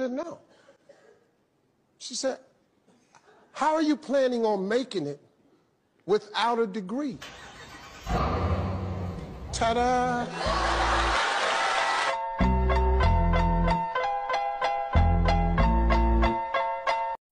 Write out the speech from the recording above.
said, no. She said, how are you planning on making it without a degree? Ta-da!